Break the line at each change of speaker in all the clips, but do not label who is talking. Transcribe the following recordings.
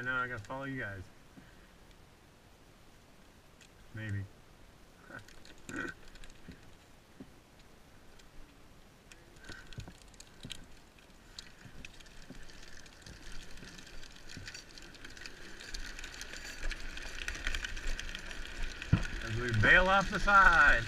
Yeah, no, I gotta follow you guys. Maybe. As we bail off the side.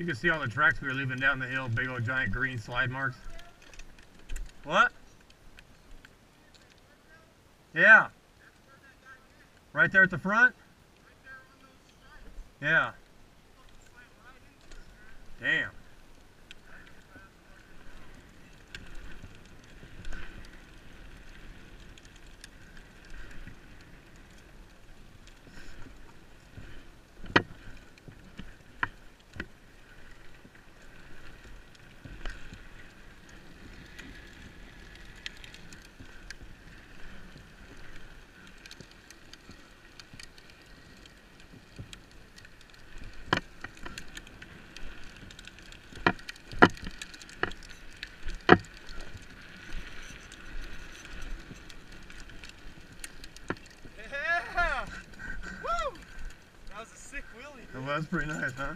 You can see all the tracks we were leaving down the hill, big old giant green slide marks. What? Yeah. Right there at the front? Yeah. Damn.
Yeah! Woo! That was a sick wheelie.
That was pretty nice, huh?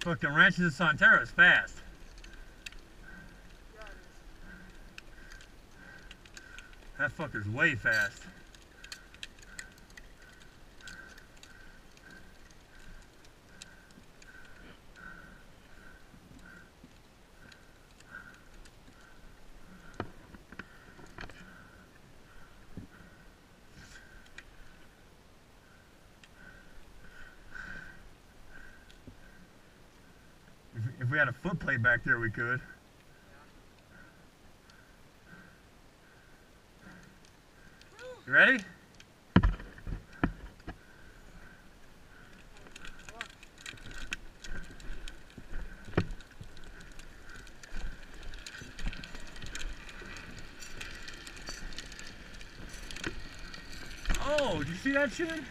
Fucking Ranches of Sonterra is fast. That fucker's way fast. Had a foot plate back there, we could. You ready? Oh, did you see that shit?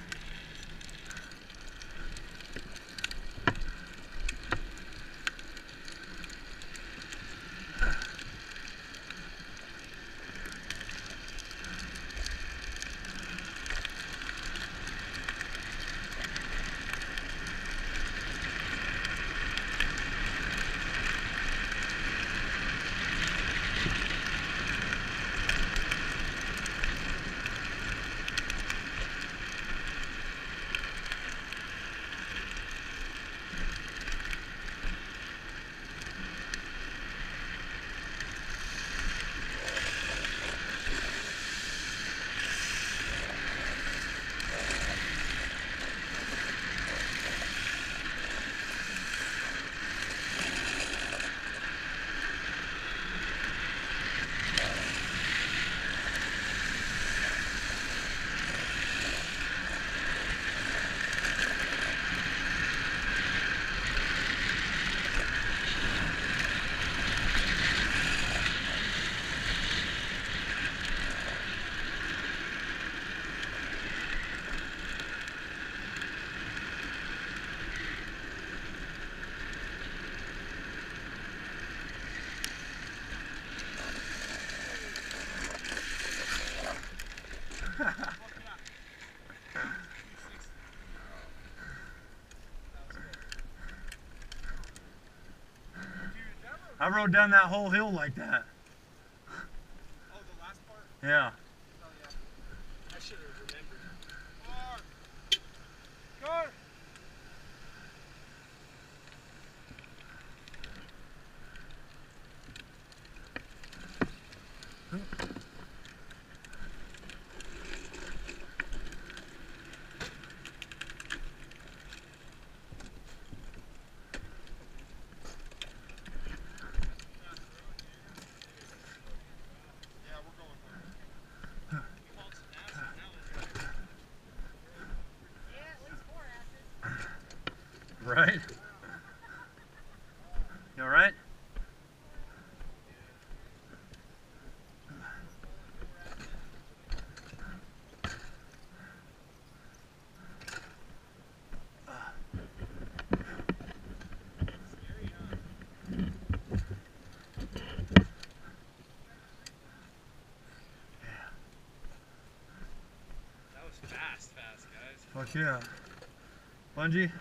I rode down that whole hill like that.
Oh,
yeah.
yeah.
Bungee?